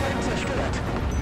Panzerschwert.